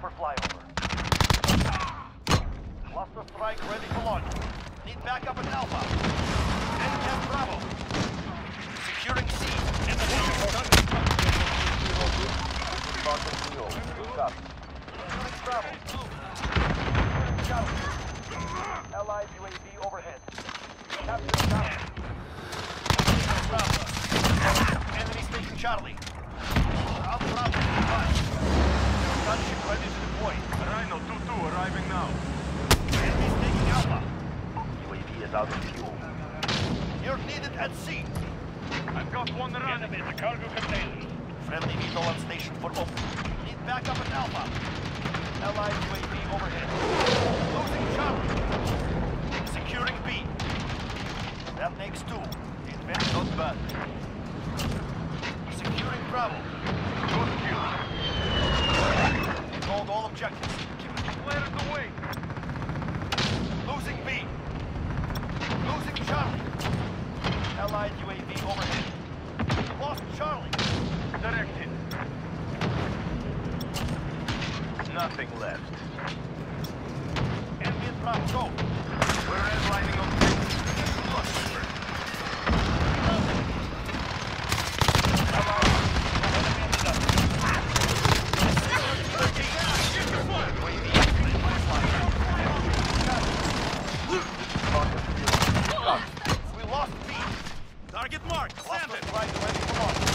for flyover. Cluster strike ready for launch. Need backup at Alpha. NCAP Bravo. Securing C. Leo. Copy. Bravo. Allied UAV overhead. Captain Bravo. Enemy taking Charlie. Bravo, is out of fuel. You're needed at sea. I've got one running. Enemy, the cargo container. Friendly VTOL on station for open. Need backup at Alpha. Allied UAV overhead. Losing Charlie. Securing B. That makes two. Advance not bad. Securing Bravo. Good kill. Hold all objectives. Allied UAV overhead. Lost Charlie. Directed. Nothing left. Ambient drop, go. Target marked. Send it. Right, ready for launch.